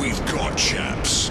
we've got, chaps.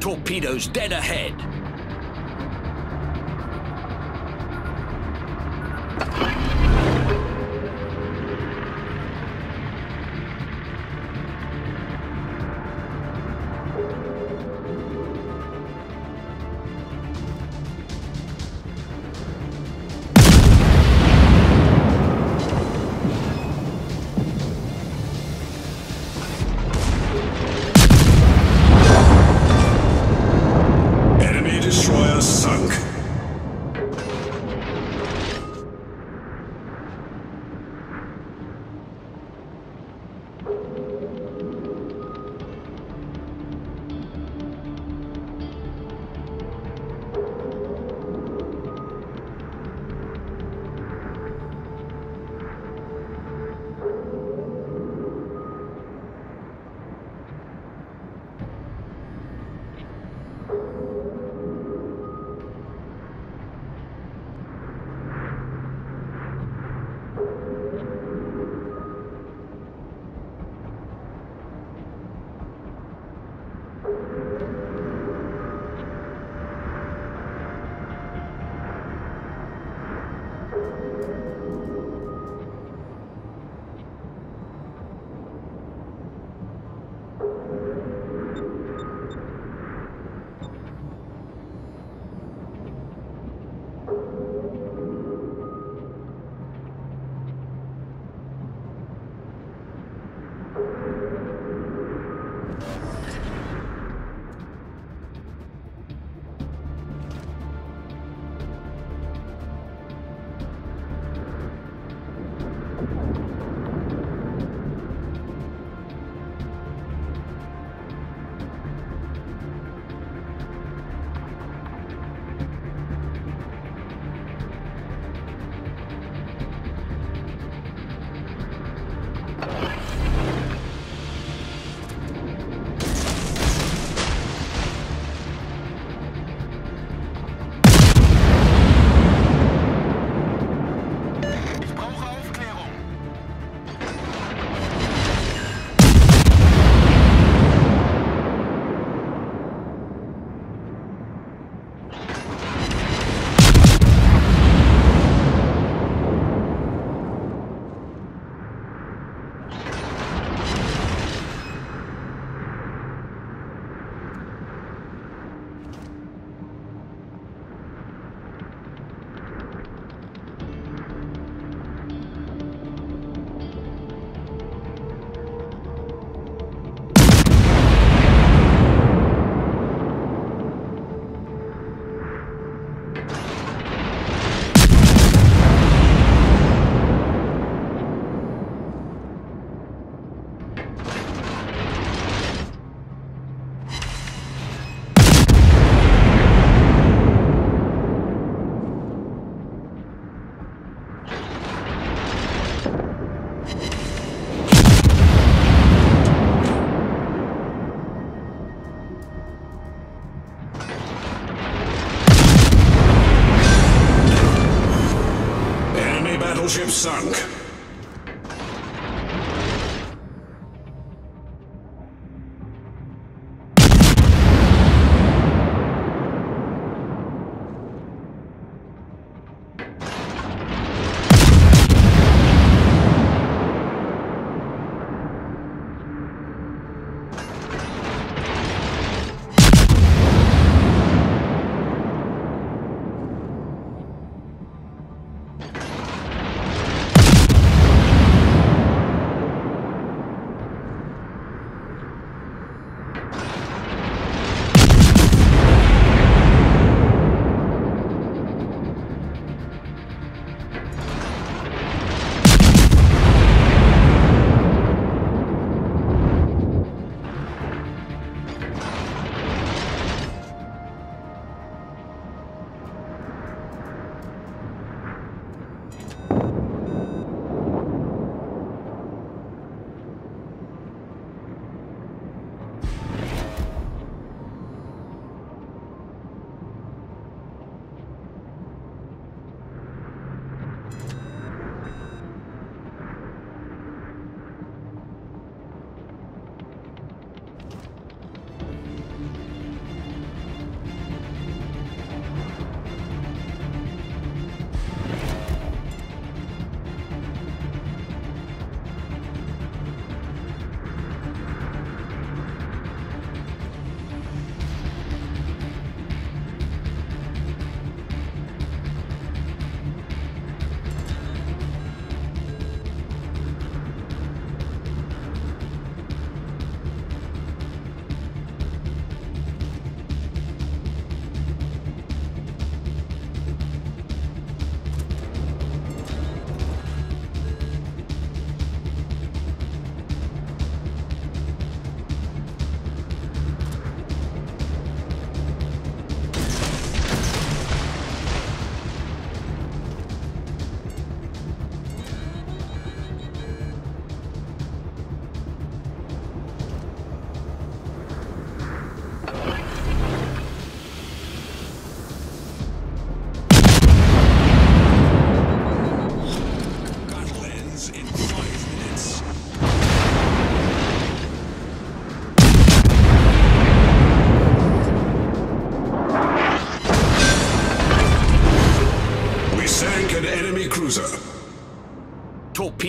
Torpedoes dead ahead.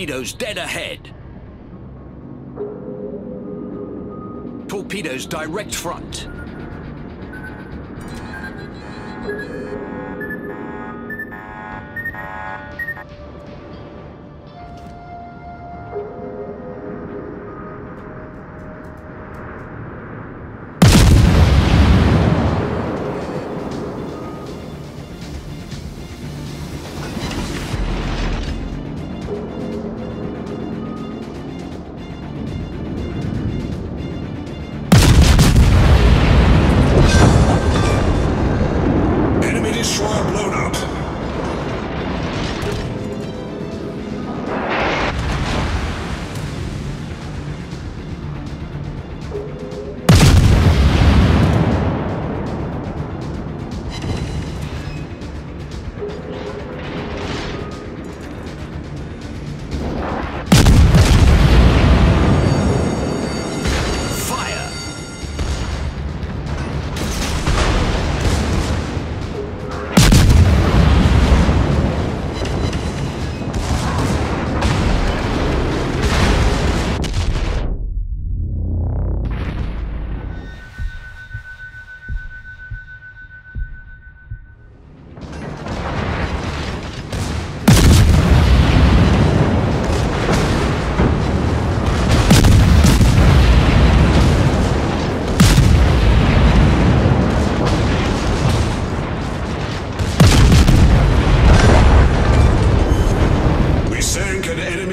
Torpedoes dead ahead. Torpedoes direct front.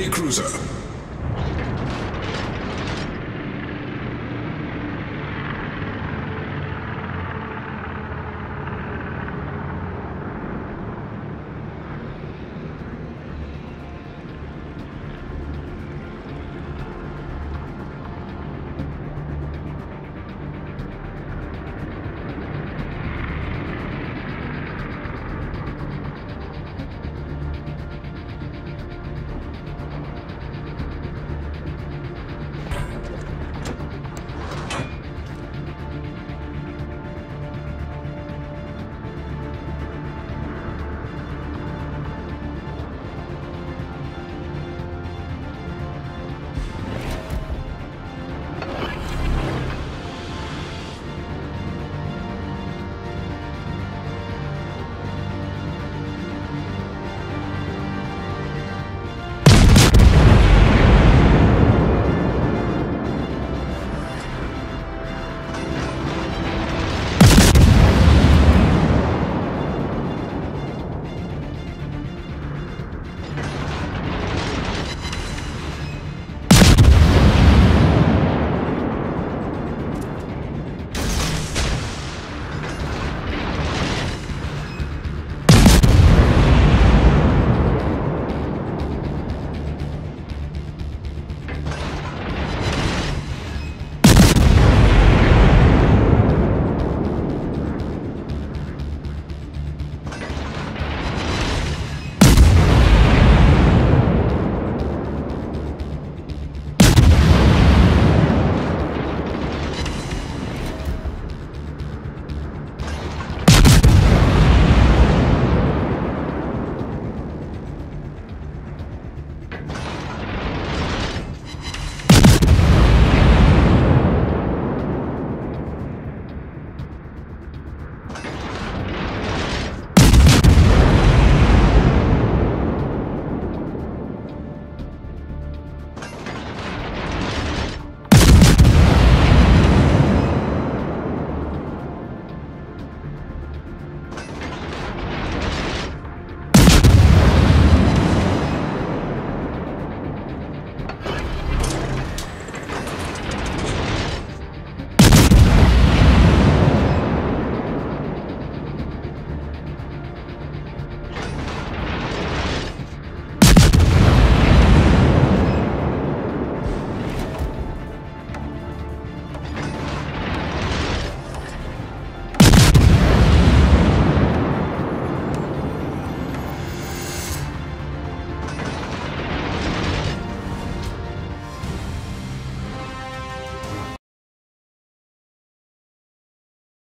Cruiser.